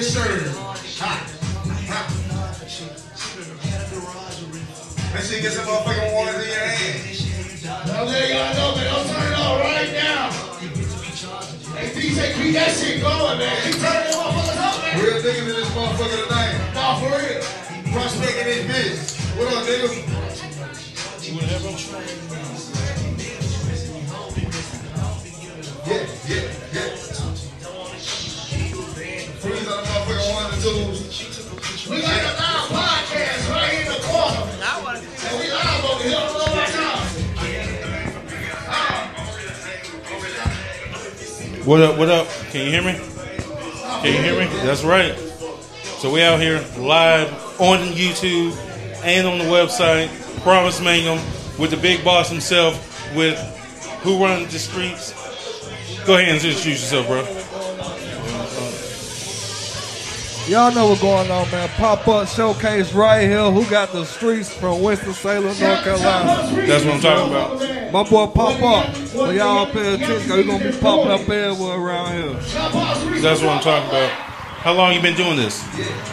his shirt. Ha. Ha. Make sure you get some motherfucking waters in your hand. Now let y'all know, man. Don't turn it on right now. Hey, DJ, keep that shit going, man. Keep turning them motherfuckers up, man. Real niggas in this motherfucker tonight. Nah, for real. Prospecting this bitch. What up, nigga? Yeah, What up? What up? Can you hear me? Can you hear me? That's right. So we out here live on YouTube and on the website. Promise Mangum with the big boss himself. With who runs the streets. Go ahead and introduce yourself, bro. Y'all know what's going on, man. Pop up showcase right here. Who got the streets from Winston-Salem, North Carolina? That's what I'm talking about. My boy Pop Up. So y'all pay attention. 'cause we gonna be popping up everywhere around here. That's what I'm talking about. How long you been doing this?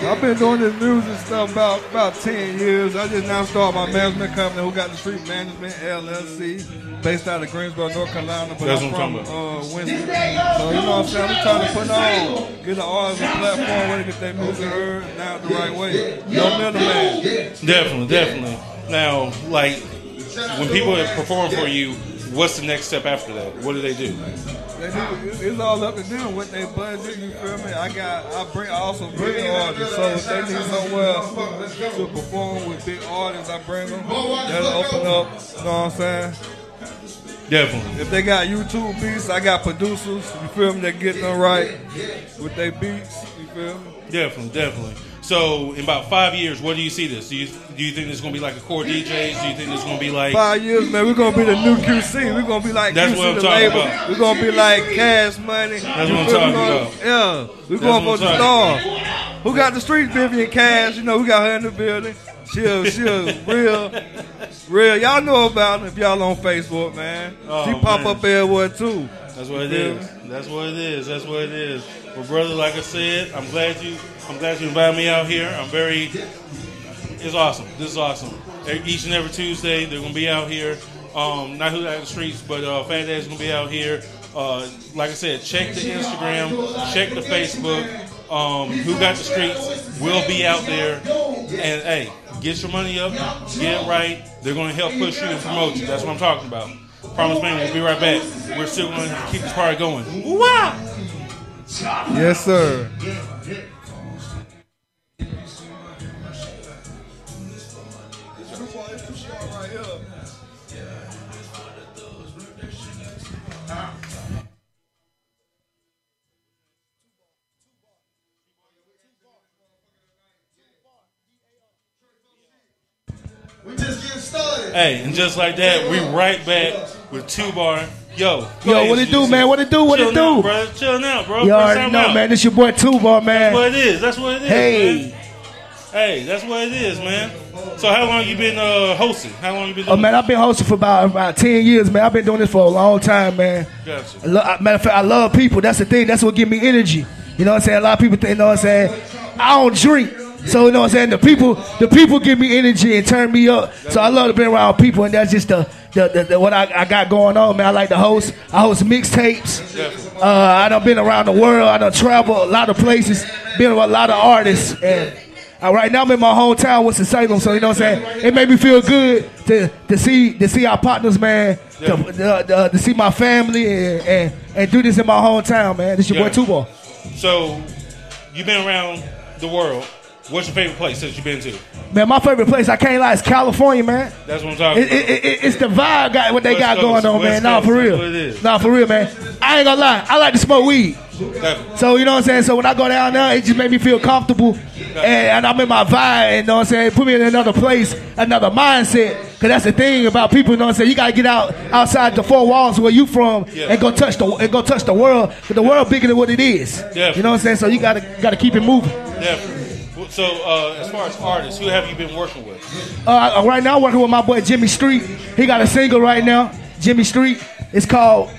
I've been doing this music stuff about about ten years. I just now started my management company. Who got the street management LLC, based out of Greensboro, North Carolina. But That's I'm what I'm from talking uh, Winston. So you know what I'm saying. I'm trying to put on, get the artist a platform where they get their music heard now the right way. No middleman. Definitely, definitely. Now, like when people perform for you, what's the next step after that? What do they do? It's- it's all up to them with they budget. You feel me? I got, I bring, I also bring artists. So if they need somewhere to perform with big artists, I bring them. That'll open up. You know what I'm saying? Definitely. If they got YouTube beats, I got producers. You feel me? They getting them right with their beats. You feel me? Definitely, definitely. So, in about five years, where do you see this? Do you do you think this is going to be like a core DJs? Do you think this is going to be like? Five years, man, we're gonna be the new QC. We're gonna be like That's QC what I'm the talking label. about. We're gonna be like Cash Money. That's You what I'm talking about. Yeah, we're That's going for the star. Who got the streets, Vivian Cash? You know, we got her in the building. She a, she a real, real. Y'all know about her if y'all on Facebook, man. Oh, she pop man. up everywhere too. That's what it is. That's what it is. That's what it is. Well, brother, like I said, I'm glad you. I'm glad you invited me out here. I'm very. It's awesome. This is awesome. Each and every Tuesday, they're gonna be out here. Um, not who out in the streets, but uh, Fat Dad's gonna be out here. Uh, like I said, check the Instagram, check the Facebook. Um, who got the streets will be out there. And hey, get your money up, get it right. They're gonna help push you and promote you. That's what I'm talking about. Promise man, we'll be right back. We're still gonna keep this party going. Wow! Yes, sir. Hey, and just like that, we right back with two bar. Yo, Yo, what it do, man? What it do? What Chill it now, do? bro. Chill now, bro. You already know, out. man. This your boy Tubar, That's man. That's what it is. That's what it is. Hey. man. Hey, that's what it is, man. So how long you been uh, hosting? How long you been Oh doing? man, I've been hosting for about about ten years, man. I've been doing this for a long time, man. Gotcha. I lo- I- matter of fact, I love people. That's the thing. That's what give me energy. You know what I'm saying? A lot of people think, you know what I'm saying? I don't drink. So you know what I'm saying? The people, the people give me energy and turn me up. So I love to be around people, and that's just the, the, the, the what I, I got going on, man. I like to host. I host mixtapes. Uh, I done been around the world. I done traveled a lot of places. Been with a lot of artists, and uh, right now I'm in my hometown, Winston Salem. So you know what I'm saying? It made me feel good to to see to see our partners, man. To, uh, to see my family and, and and do this in my hometown, man. This your Yeah. boy Tubar. So you've been around the world. What's your favorite place that you've been to? Man, my favorite place, I can't lie, is California, man. That's what I'm talking It, it, it, it's the vibe, got what they West got Coast, going on, West man. Nah, for real. Nah, for real, man. I ain't gonna lie, I like to smoke weed. So you know what I'm saying. So when I go down there, it just made me feel comfortable, and, and I'm in my vibe. And you know what I'm saying. Put me in another place, another mindset. Cause that's the thing about people. You know what I'm saying. You gotta get out outside the four walls where you from Yeah. and go touch the and go touch the world. Cause the world bigger than what it is. Yeah. You know what I'm saying. So you gotta gotta keep it moving. Definitely. So uh, as far as artists, who have you been working with? Uh, right now, I'm working with my boy Jimmy Street. He got a single right now, Jimmy Street. It's called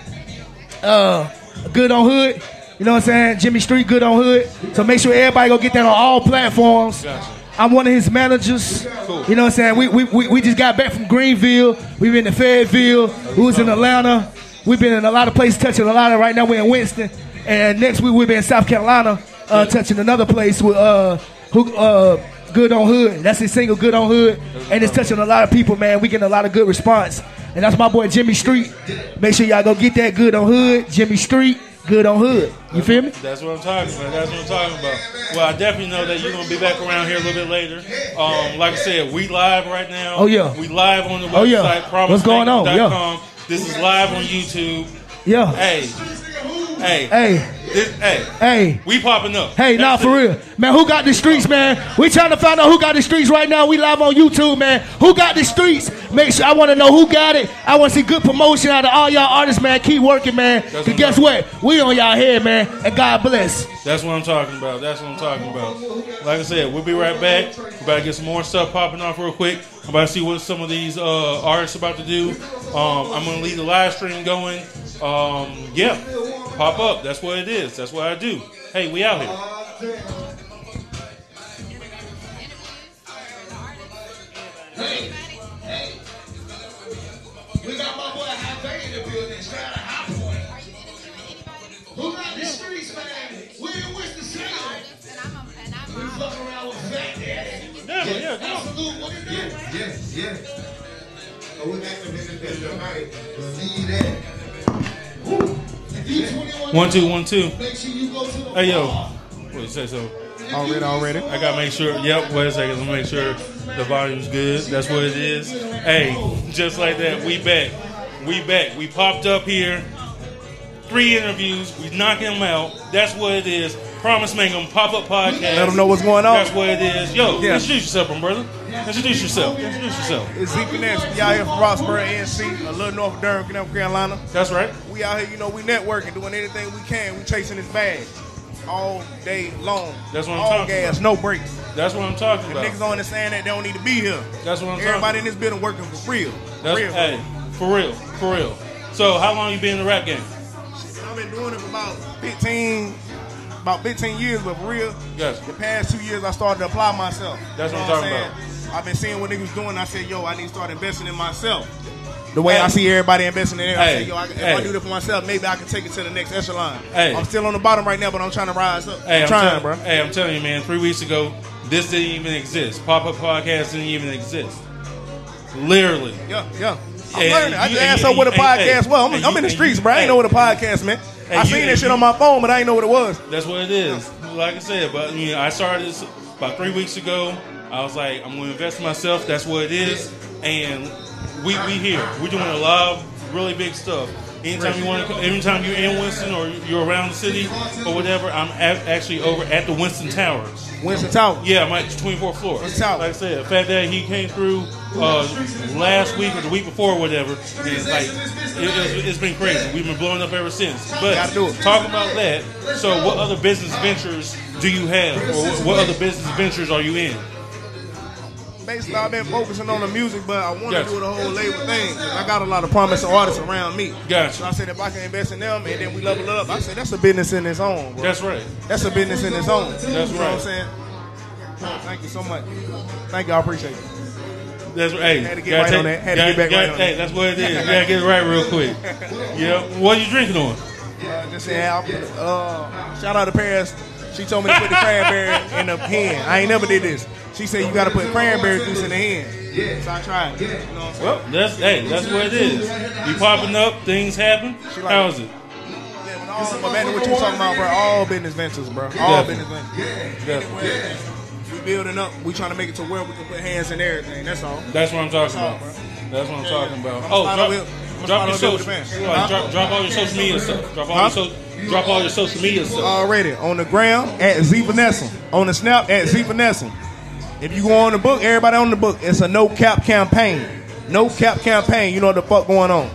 uh, "Good on Hood." You know what I'm saying? Jimmy Street, good on hood. So make sure everybody go get that on all platforms. Gotcha. I'm one of his managers. Cool. You know what I'm saying? We, we, we, we just got back from Greenville. We've been to Fayetteville. We was in Atlanta. We've been in a lot of places touching a lot of right now we're in Winston. And next week we'll be in South Carolina uh, touching another place with uh who uh Good on Hood. That's his single Good on Hood. And it's touching a lot of people, man. We getting a lot of good response. And that's my boy Jimmy Street. Make sure y'all go get that Good on Hood. Jimmy Street, Good on Hood. You feel me? That's what I'm talking about. That's what I'm talking about. Well, I definitely know that you're gonna be back around here a little bit later. Um, like I said, we live right now. Oh, yeah. We live on the website. Oh, yeah. What's going on? Yeah. This is live on YouTube. Yeah. Hey, hey, Hey. this, hey, Hey. we popping up. Hey, nah, That's for real. Man, who got the streets, man? We trying to find out who got the streets right now. We live on YouTube, man. Who got the streets? Make sure I want to know who got it. I want to see good promotion out of all y'all artists, man. Keep working, man. That's Cause guess what? We on y'all head, man. And God bless. That's what I'm talking about. That's what I'm talking about. Like I said, we'll be right back. We're about to get some more stuff popping off real quick. I'm about to see what some of these uh, artists about to do. Um, I'm gonna leave the live stream going. Um, yeah, pop up. That's what it is. That's what I do. Hey, we out here. Hey, hey. We got my boy Have in the building, straight out of High Point. Who got the streets, man? We in Winston-Salem. We fucking around with Fat Daddy. Yeah, yeah, come on. Absolute, what it is? Yes, yes. So we got them in the building tonight. See that. If you 21, One two one two. make sure you go to the Hey yo, what you say so? Already, already. I gotta make sure. Yep. Wait a second. Let me make sure the volume's good. That's what it is. Hey, just like that, we back. We back. We popped up here. Three interviews. We knocking them out. That's what it is. Promise Mangum pop up podcast. Let them know what's going on. That's what it is. Yo, Yeah. introduce yourself, my brother. Introduce yourself. Introduce yourself. It's Z Finesse. We out here from Roxboro, NC, a little north of Durham, North Carolina. That's right. We out here, you know, we networking, doing anything we can. We chasing this bag all day long. That's what I'm all talking gas, no breaks. That's what I'm talking If about. niggas don't understand that, they don't need to be here. That's what I'm Everybody talking Everybody in this building working for real. That's, real. hey, for real, for real. So, how long you been in the rap game? I've been doing it for about 15, about 15 years, but for real, Yes. the past two years I started to apply myself. That's You what I'm talking saying? I've been seeing what niggas doing. I said, yo, I need to start investing in myself. The way Hey. I see everybody investing in it, I Hey. say, yo, I, if Hey. I do that for myself, maybe I can take it to the next echelon. Hey. I'm still on the bottom right now, but I'm trying to rise up. Hey, I'm, I'm, trying, bro. Hey, I'm telling you, man. Three weeks ago, this didn't even exist. Pop up podcast didn't even exist. Literally. Yeah, yeah. I'm learning. I just asked her what a podcast was. I'm, I'm in the streets, bro. I ain't know what a podcast meant. Hey, I you- seen that shit you- on my phone, but I ain't know what it was. That's what it is. Like I said, but I mean, I started this about three weeks ago. I was like, I'm going to invest in myself. That's what it is. And we we here. We're doing a lot of really big stuff. Anytime you want to, anytime you're in Winston or you're around the city or whatever, I'm a- actually over at the Winston Towers. Winston Tower. Yeah, I'm at the 24th floor. What's up? Like I said, Fat Dad, he came through uh, last week or the week before or whatever. And like, it, it's, it's been crazy. We've been blowing up ever since. But Gotta do it. talk about that. So, what other business ventures do you have? Or what- other business ventures are you in? Basically, I've been focusing on the music, but I want Gotcha. to do the whole label thing. I got a lot of promising artists around me. Gotcha. So I said, if I can invest in them and then we level up, I said, that's a business in its own, bro. That's right. That's a business in its own. That's you right. I'm saying? Thank you so much. Thank you. I appreciate it. That's hey. Had to get right take- on that. Had to gotta- get back gotta- right on Hey, that. that's what it is. You gotta get it right real quick. Yeah. What are you drinking on? Uh, just saying, I- uh, shout out to Paris. She told me to put the cranberry in the hen. I ain't never did this. She said you got to put cranberry juice in the hen. So I tried. it. You know what I'm saying? Well, that's hey, that's what it is. You popping up, things happen. She like How's it? Yeah, but all, but back what you talking about, bro. All business ventures, bro. All Definitely. business ventures. Definitely. Building up. We trying to make it to where we can put hands in everything. That's all. That's what I'm talking all, about. bro. That's what I'm talking about. I'm Oh, drop, on with- I'm drop your social. like, drop, drop all your social media stuff. Drop all Huh? your so, drop all your social media stuff. Already on the ground at Z Vanessa. On the snap at Z Vanessa. If you go on the book, everybody on the book, it's a no cap campaign. No cap campaign. You know what the fuck going on.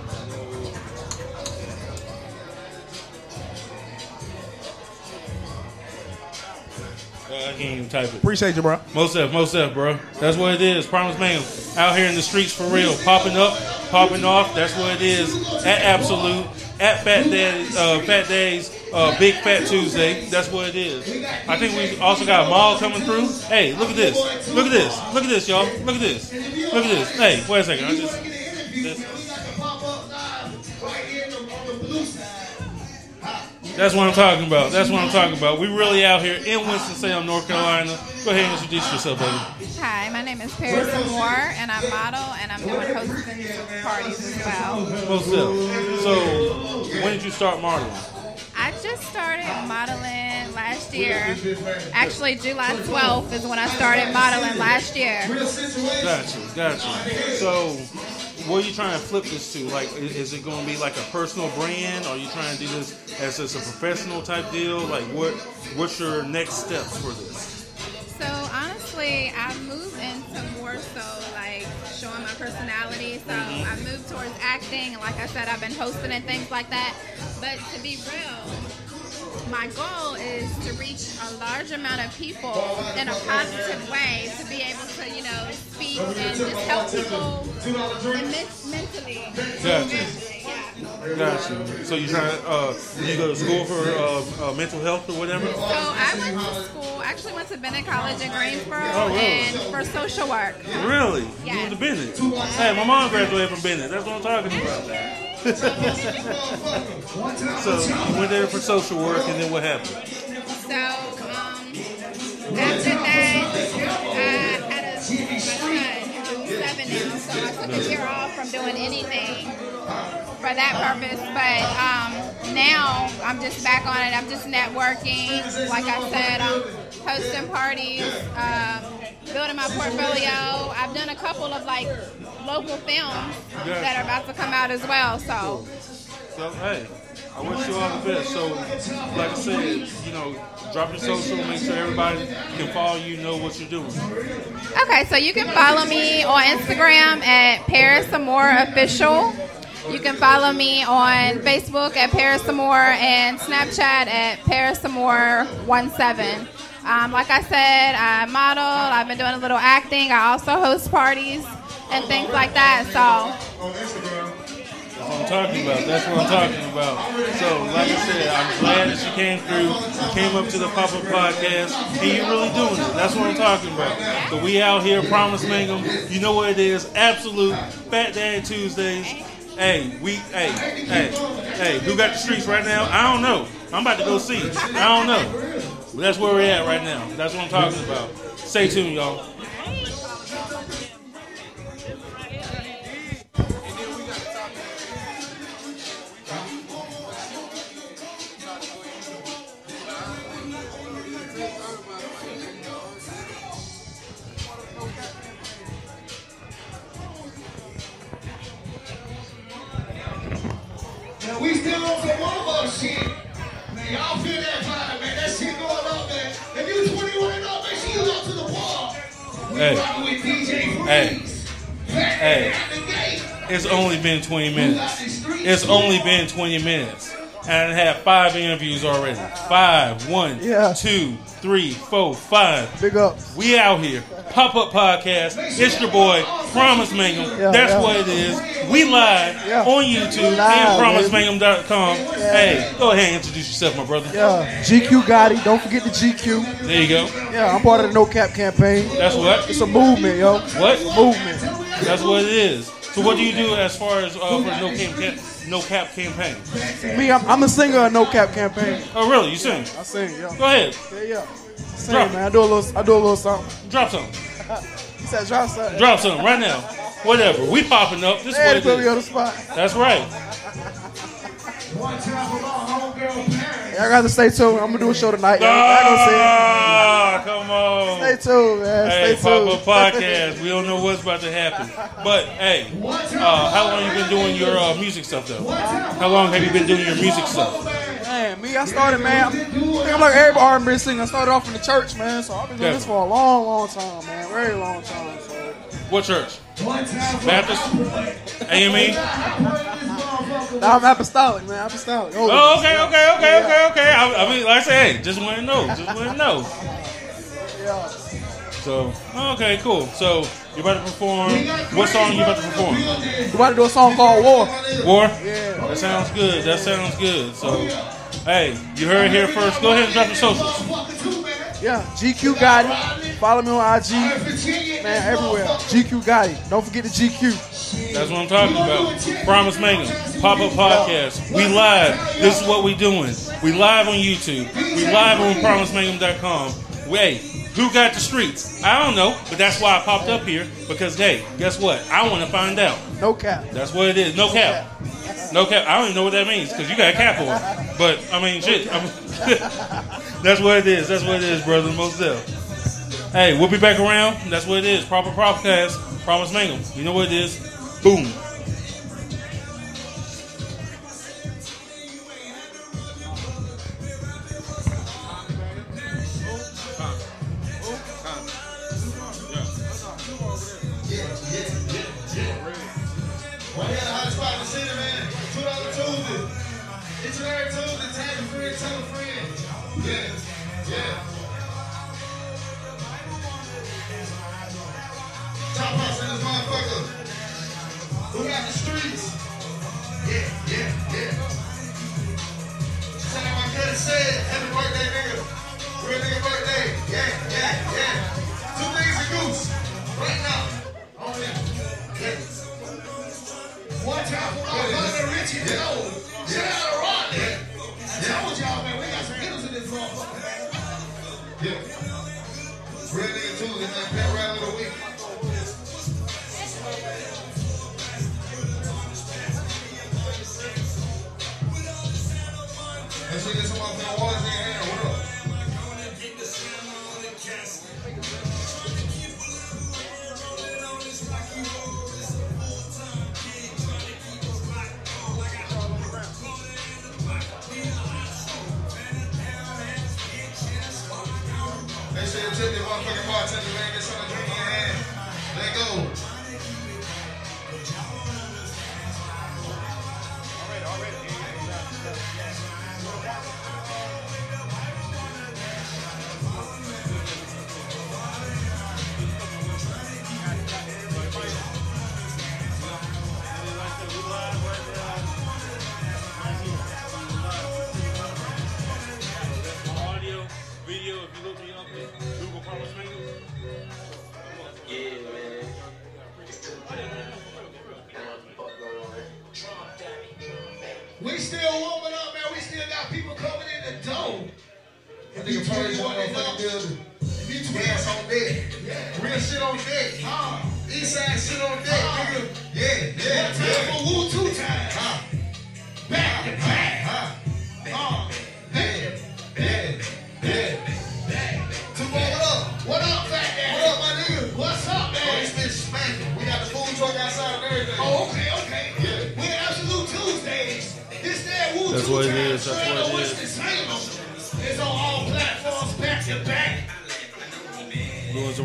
Even type it. Appreciate you, bro. Most F, most F, bro. That's what it is. Promise man, out here in the streets for real, popping up, popping off. That's what it is. At Absolute, at Fat Daddy, uh, Fat Days, uh, Big Fat Tuesday. That's what it is. I think we also got a mall coming through. Hey, look at this. Look at this. Look at this, y'all. Look at this. Look at this. Hey, wait a second. I just. This. That's what I'm talking about. That's what I'm talking about. We really out here in Winston-Salem, North Carolina. Go ahead and introduce yourself, baby. Hi, my name is Paris Moore, and I'm model, and I'm doing hosting parties as well. Definitely. So, when did you start modeling? I just started modeling last year. Actually, July 12th is when I started modeling last year. Gotcha, gotcha. So, what are you trying to flip this to? Like, is it going to be like a personal brand? Or are you trying to do this as just a professional type deal? Like, what what's your next steps for this? So honestly, I've moved into more so like showing my personality. So mm-hmm. I moved towards acting, and like I said, I've been hosting and things like that. But to be real, my goal is to reach a large amount of people in a positive way to be able to, you know, speak and just help people men- mentally. Gotcha. yeah. Gotcha. So you trying to uh, you go to school for uh, uh, mental health or whatever? So I went to school. Actually, went to Bennett College in Greensboro Oh, really? and for social work. Really? You Yeah. went to Bennett? Hey, my mom graduated from Bennett. That's what I'm talking about. So went there for social work, and then what happened? So, um, after that, I had a, son seven now, so I took a year off from doing anything for that purpose. But um, now I'm just back on it. I'm just networking. Like I said, I'm hosting parties, um, building my portfolio. I've done a couple of like local films that are about to come out as well. So. So hey, I wish you all the best. So, like I said, you know, drop your social, make sure everybody can follow you, know what you're doing. Okay, so you can follow me on Instagram at Paris Amore Official. You can follow me on Facebook at Paris Amore and Snapchat at Paris Amore 17. Um, like I said, I model. I've been doing a little acting. I also host parties and things like that. So That's what I'm talking about. That's what I'm talking about. So, like I said, I'm glad that she came through. Came up to the Pop Up Podcast, and you're really doing it. That's what I'm talking about. So we out here, Promise Mangum. You know what it is? Absolute Fat Dad Tuesdays. Hey, we, hey, hey, hey. Who got the streets right now? I don't know. I'm about to go see. I don't know. But that's where we're at right now. That's what I'm talking about. Stay tuned, y'all. Shit. Man, y'all feel that vibe, man. That shit going on, man. If you 21 and up, make sure you go to the bar. We Hey. rockin' with DJ Hey. Freeze. Hey. At the gate. It's only been 20 minutes. It's only been 20 minutes. And I have five interviews already. Five. One, Yeah. two, three, four, five. Big up. We out here. Pop Up Podcast. It's your boy, Promise Mangum. Yeah, That's yeah. what it is. We live Yeah. on YouTube Live, and PromiseMangum.com. Hey, go ahead and introduce yourself, my brother. Yeah, GQ Gotti. Don't forget the GQ. There you go. Yeah, I'm part of the No Cap campaign. That's what? It's a movement, yo. What? Movement. That's what it is. So what do you do as far as uh, for the No Cap, no Cap campaign? Me, I'm, I'm a singer of No Cap campaign. Oh, really? You sing? I sing, yo. Go ahead. Yeah, yeah. Sing, Drop. man. I do a little. I do a little something. Drop something. He said, drop something. Drop something right now. Whatever. We popping up. This is what it on is. the spot. That's right. Y'all got to stay tuned. I'm gonna do a show tonight. Y'all, y'all gonna see Ah, come on. Stay tuned, man. Hey, stay tuned. Pop Up Podcast. We don't know what's about to happen. But, hey, uh, how long you been doing your uh, music stuff, though? How long have you been doing your music stuff? Man, me, I started, man. I'm, I think I'm like every R&B singer. I started off in the church, man. So I've been doing this for a long, long time, man. Very long time. So. What church? Baptist? AME? I'm apostolic, man. Apostolic. Oh, okay, okay, okay, okay, okay. I, I mean, like I said, hey, just want to know. Just want to know. Yeah. So, okay, cool. So, you're about to perform. What song you about to perform? We about to do a song called War. War? Yeah. That sounds good. That sounds good. So, Hey, you heard it here first. Go ahead and drop the socials. Yeah, GQ Gotti. Follow me on IG. Man, everywhere. GQ Gotti. Don't forget the GQ. That's what I'm talking about. Promise Mangum, Pop Up Podcast. We live. This is what we doing. We live on YouTube. We live on PromiseMangum.com. Wait, who got the streets? I don't know, but that's why I popped up here because hey, guess what? I want to find out. No cap. That's what it is. No cap. No cap. I don't even know what that means because you got a cap on. But I mean, shit. that's what it is. That's what it is, brother. Most deaf. Hey, we'll be back around. That's what it is. Pop Up Podcast. Promise Mangum. You know what it is. Boom. Streets?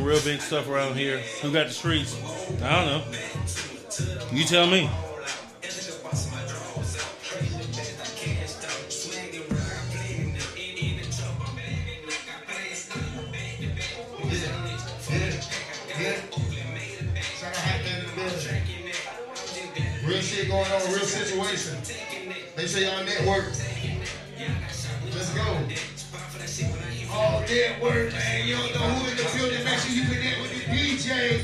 Real big stuff around here. Who got the streets? I don't know. You tell me. Real shit going on, real situation. Make sure y'all network. All network, man. You don't know who in the building. Make sure you connect with the DJ.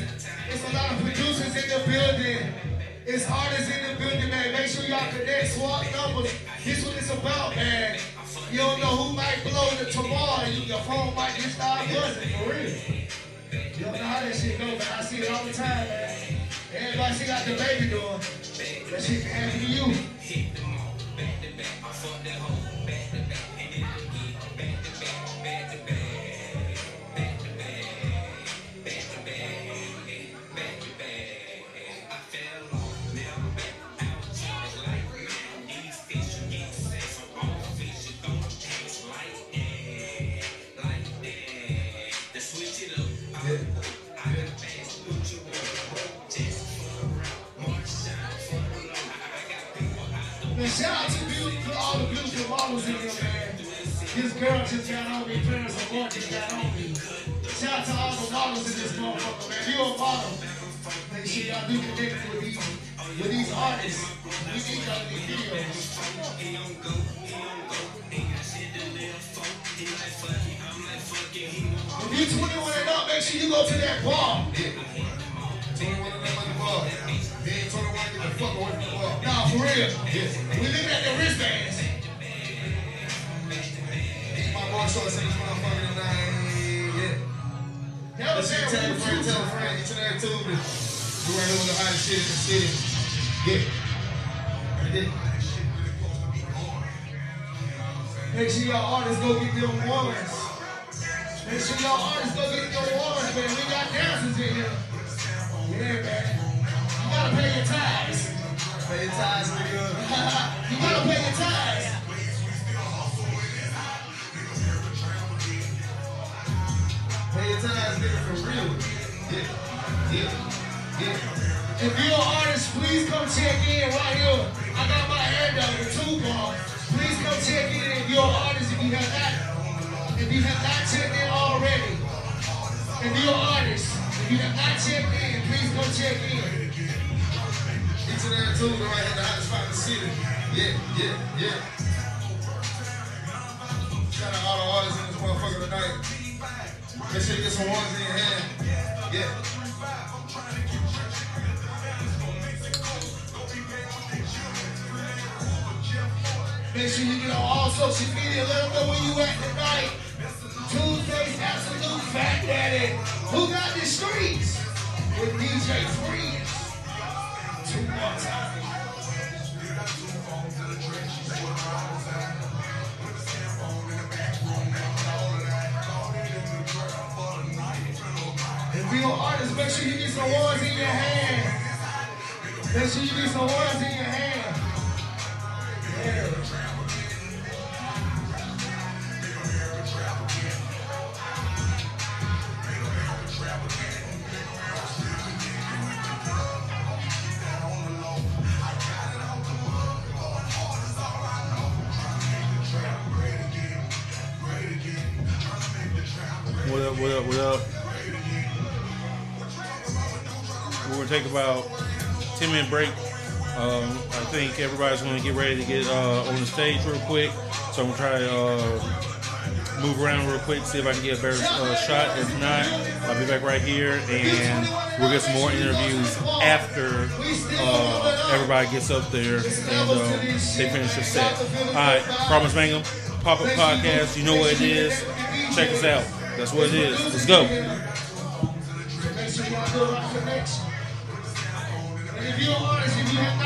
It's a lot of producers in the building. It's artists in the building, man. Make sure y'all connect, swap numbers. This what it's about, man. You don't know who might blow the tomorrow. You, your phone might just start buzzing, for real. You don't know how that shit go, man. I see it all the time, man. Everybody see got the baby doing. That shit can happen to you. This girl just got on me, Paris Lamont just got on me. Shout out to all the models in this motherfucker, man. You a model. Make sure y'all do connect with these with these artists. We need y'all to get videos. If you 21 and up, make sure you go to that bar. 21 of them on the. He ain't 21, get the fuck away the ball. Nah, for real. We looking at the wristbands. My boy shorts in this motherfucker tonight. Yeah. Was Listen, tell a friend, tell a friend, each and every Tuesday. We right here with the hottest shit in the city. Yeah. Yeah. Make sure y'all artists go get them ones. Make sure y'all artists go get them ones, man. We got dancers in here. Yeah, man. You gotta pay your tithes. Pay your ties, nigga. you gotta pay your tithes. Your nigga, for real. Yeah. Yeah. Yeah. If you're an artist, please come check in right here. I got my hair done with two bar. Please come check in if you're an artist if you have not if you have not checked in already. If you're an artist, if you have not checked in, please come check in. Each and every Tuesday right here, the hottest spot in the city. Yeah, yeah, yeah. Shout out all the artists in this motherfucker tonight. Make sure you get some ones in your hand. Yeah. Make sure you get on all social media. Let them know where you at tonight. Tuesday's Absolute Fat Daddy. Who got the streets? With DJ Freeze. Two more times. Make sure you get some ones in your hand. Make sure you get some ones in your hand. About 10 minute break. Um, I think everybody's gonna get ready to get uh, on the stage real quick. So I'm gonna try to uh, move around real quick, see if I can get a better uh, shot. If not, I'll be back right here and we'll get some more interviews after uh, everybody gets up there and um, they finish their set. All right, Promise Mangum, Pop Up Podcast. You know what it is. Check us out. That's what it is. Let's go. If an artist, if you have